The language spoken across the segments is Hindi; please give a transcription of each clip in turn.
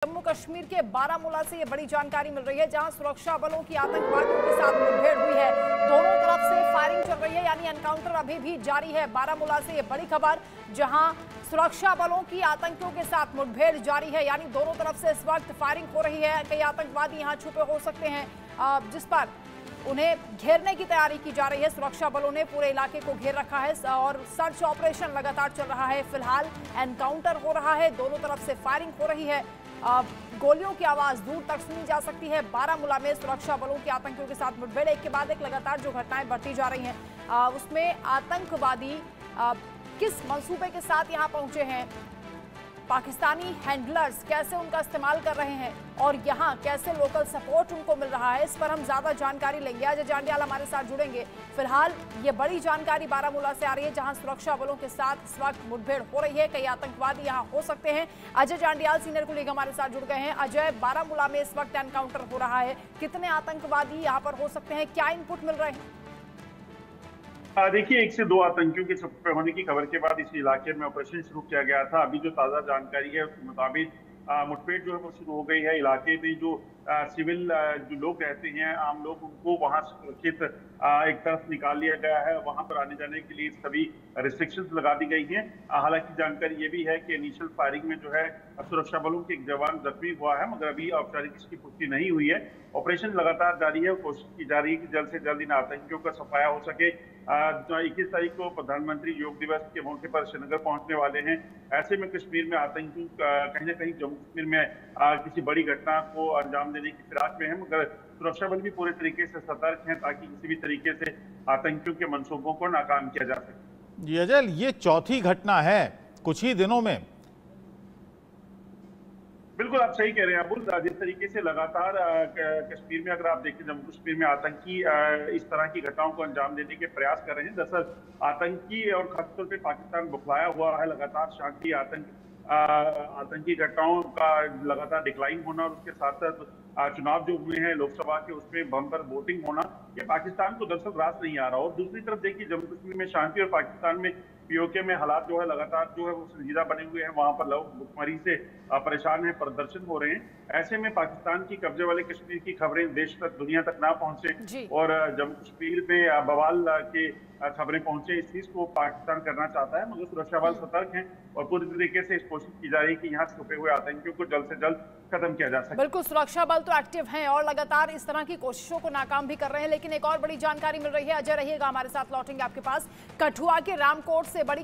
जम्मू कश्मीर के बारामूला से ये बड़ी जानकारी मिल रही है, जहाँ सुरक्षा बलों की आतंकवादियों के साथ मुठभेड़ हुई है। दोनों तरफ़ से फायरिंग चल रही है, यानी एनकाउंटर अभी भी जारी है। बारामूला से ये बड़ी खबर, जहाँ सुरक्षा बलों की आतंकियों के साथ मुठभेड़ जारी है, यानी दोनों तरफ़ से इस वक्त फायरिंग हो रही है। कई आतंकवादी यहाँ छुपे हो सकते हैं जिस पर उन्हें घेरने की तैयारी की जा रही है। सुरक्षा बलों ने पूरे इलाके को घेर रखा है और सर्च ऑपरेशन लगातार चल रहा है। फ़िलहाल एनकाउंटर हो रहा है, दोनों तरफ़ से फायरिंग हो रही है। गोलियों की आवाज़ दूर तक सुनी जा सकती है। बारामूला में सुरक्षा बलों के आतंकियों के साथ मुठभेड़। एक के बाद एक लगातार जो घटनाएँ बढ़ती जा रही हैं उसमें आतंकवादी किस मंसूबे के साथ यहाँ पहुँचे हैं? पाकिस्तानी हैंडलर्स कैसे उनका इस्तेमाल कर रहे हैं और यहाँ कैसे लोकल सपोर्ट उनको मिल रहा है, इस पर हम ज़्यादा जानकारी लेंगे। अजय जांडियाल हमारे साथ जुड़ेंगे। फ़िलहाल ये बड़ी जानकारी बारामूला से आ रही है, जहाँ सुरक्षा बलों के साथ इस वक्त मुठभेड़ हो रही है। कई आतंकवादी यहाँ हो सकते हैं। अजय जांडियाल सीनियर कुलीग हमारे साथ जुड़ गए हैं। अजय, बारामूला में इस वक्त एनकाउंटर हो रहा है। कितने आतंकवादी यहाँ पर हो सकते हैं? क्या इनपुट मिल रहे हैं? देखिए, एक से दो आतंकियों के छपे होने की खबर के बाद इस इलाके में ऑपरेशन शुरू किया गया था। अभी जो ताज़ा जानकारी है, उसके मुताबिक मुठभेड़ जो है वो शुरू हो गई है। इलाके में जो सिविल जो लोग रहते हैं, आम लोग, उनको वहाँ सुरक्षित एक तरफ़ निकाल लिया गया है। वहाँ पर आने जाने के लिए सभी रिस्ट्रिक्शंस लगा दी गई हैं। हालाँकि जानकारी ये भी है कि इनिशियल फायरिंग में जो है, सुरक्षा बलों के एक जवान जख्मी हुआ है, मगर अभी औपचारिक इसकी पुष्टि नहीं हुई है। ऑपरेशन लगातार जारी है कोशिश की जा रही है कि जल्द से जल्द इन आतंकियों का सफाया हो सके। इक्कीस तारीख को प्रधानमंत्री योग दिवस के मौके पर श्रीनगर पहुँचने वाले हैं। ऐसे में कश्मीर में आतंकियों कहीं ना कहीं जम्मू कश्मीर में किसी बड़ी घटना को अंजाम देने की फिराक में है मगर सुरक्षा बल भी पूरे तरीके से सतर्क हैं ताकि किसी भी तरीके से आतंकियों के मंसूबों को नाकाम किया जा सके। जी अजय ये चौथी घटना है कुछ ही दिनों में। बिल्कुल आप सही कह रहे हैं अबुल। जिस तरीके से लगातार कश्मीर में अगर आप देखें जम्मू कश्मीर में आतंकी इस तरह की घटनाओं को अंजाम देने के प्रयास कर रहे हैं। दरअसल आतंकी और खासतौर पर पाकिस्तान बुखलाया हुआ है लगातार शांति आतंक आतंकी घटनाओं का लगातार डिक्लाइन होना और उसके साथ साथ चुनाव जो हुए हैं लोकसभा के, उसमें बम पर वोटिंग होना, ये पाकिस्तान को दरअसल रास नहीं आ रहा। और दूसरी तरफ़ देखिए, जम्मू कश्मीर में शांति और पाकिस्तान में पीओके में हालात जो है लगातार जो है वो संजीदा बने हुए हैं। वहाँ पर लोग भुखमरी से परेशान हैं प्रदर्शन हो रहे हैं। ऐसे में पाकिस्तान की कब्जे वाले कश्मीर की खबरें देश तक दुनिया तक ना पहुँचे और जम्मू कश्मीर में बवाल के खबरें पहुँचे। इस चीज़ को पाकिस्तान करना चाहता है मगर सुरक्षा बल सतर्क हैं और पूरी तरीके से इस कोशिश की जा रही है कि यहाँ छुपे हुए आतंकियों को जल्द से जल्द खत्म किया जा सके। बिल्कुल सुरक्षा बल तो एक्टिव हैं और लगातार इस तरह की कोशिशों को नाकाम भी कर रहे हैं लेकिन एक और बड़ी जानकारी मिल रही है। अजय रहिएगा हमारे साथ लौटेंगे आपके पास। कठुआ के रामकोट से बड़ी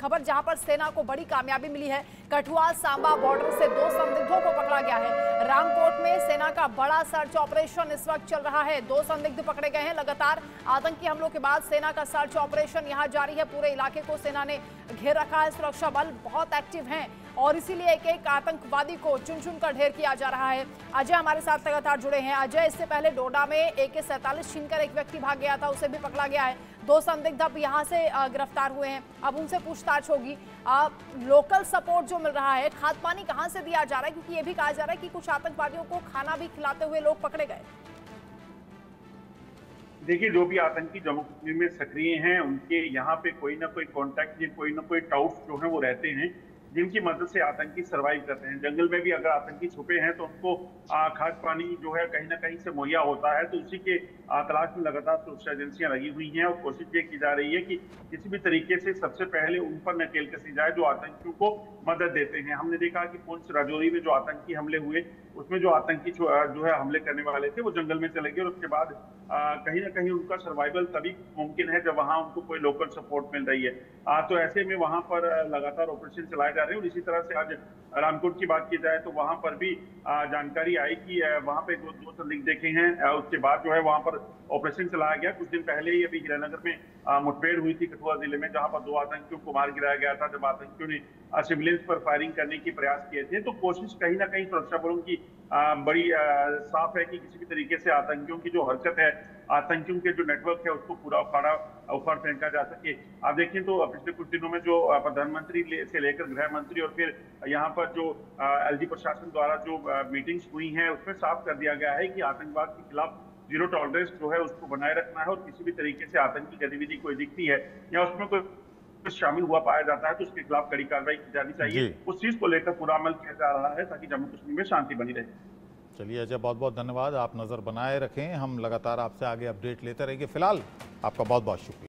खबर जहाँ पर सेना को बड़ी कामयाबी मिली है। कठुआ सांबा बॉर्डर से दो संदिग्धों को पकड़ा गया है। रामकोट में सेना का बड़ा सर्च ऑपरेशन इस वक्त चल रहा है। दो संदिग्ध पकड़े गए हैं। लगातार आतंकी हमलों के बाद सेना का सर्च ऑपरेशन यहाँ जारी है। पूरे इलाके को सेना ने घेर रखा है। सुरक्षा बल बहुत एक्टिव हैं और इसीलिए एक एक आतंकवादी को चुन चुन कर ढेर किया जा रहा है। अजय हमारे साथ लगातार जुड़े हैं। अजय, इससे पहले डोडा में ए के सैंतालीस छीनकर एक व्यक्ति भाग गया था। उसे भी पकड़ा गया है। दो संदिग्ध अब यहाँ से गिरफ़्तार हुए हैं। अब उनसे पूछताछ होगी। लोकल सपोर्ट जो मिल रहा है, खाद पानी कहाँ से दिया जा रहा है? क्योंकि ये भी कहा जा रहा है कि कुछ आतंकवादियों को खाना भी खिलाते हुए लोग पकड़े गए। देखिए, जो भी आतंकी जम्मू कश्मीर में सक्रिय हैं, उनके यहाँ पे कोई ना कोई कांटेक्ट या कोई ना कोई टाउट जो है, वो रहते हैं। जिनकी मदद से आतंकी सरवाइव करते हैं। जंगल में भी अगर आतंकी छुपे हैं तो उनको खाद पानी जो है कहीं ना कहीं से मुहैया होता है। तो उसी के तलाश में लगातार सुरक्षा एजेंसियाँ लगी हुई हैं और कोशिश ये की जा रही है कि किसी भी तरीके से सबसे पहले उन पर नकेल कसी जाए जो आतंकियों को मदद देते हैं। हमने देखा कि पुंछ राजौरी में जो आतंकी हमले हुए, उसमें जो आतंकी जो है हमले करने वाले थे, वो जंगल में चले गए और उसके बाद कहीं ना कहीं उनका सर्वाइवल तभी मुमकिन है जब वहाँ उनको कोई लोकल सपोर्ट मिल रही है। तो ऐसे में वहाँ पर लगातार ऑपरेशन चलाए जा रहे हैं। और इसी तरह से आज रामकोट की बात की जाए तो वहाँ पर भी जानकारी आई कि वहाँ पे दो दो संदिग्ध देखे हैं। उसके बाद जो है वहाँ पर ऑपरेशन चलाया गया। कुछ दिन पहले ही अभी हीरानगर में मुठभेड़ हुई थी कठुआ ज़िले में, जहाँ पर दो आतंकियों को मार गिराया गया था। जब आतंकियों ने सिविलियंस पर फायरिंग करने की प्रयास किए थे तो कोशिश कहीं ना कहीं सुरक्षा बलों की बड़ी साफ़ है कि किसी भी तरीके से आतंकियों की जो हरकत है, आतंकियों के जो नेटवर्क है, उसको पूरा उखाड़ा उखाड़ फेंका जा सके। आप देखें तो पिछले कुछ दिनों में जो प्रधानमंत्री से लेकर गृह मंत्री और फिर यहाँ पर जो एलजी प्रशासन द्वारा जो मीटिंग्स हुई हैं उसमें साफ़ कर दिया गया है कि आतंकवाद के खिलाफ ज़ीरो टॉलरेंस जो है उसको बनाए रखना है और किसी भी तरीके से आतंकी गतिविधि कोई दिखती है या उसमें कोई शामिल हुआ पाया जाता है तो उसके खिलाफ कड़ी कार्रवाई की जानी चाहिए। उस चीज़ को लेकर पूरा अमल किया जा रहा है ताकि जम्मू कश्मीर में शांति बनी रहे। चलिए अजय बहुत बहुत धन्यवाद। आप नज़र बनाए रखें। हम लगातार आपसे आगे अपडेट लेते रहेंगे। फ़िलहाल आपका बहुत बहुत शुक्रिया।